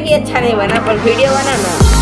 भी अच्छा नहीं बना पर वीडियो बना ना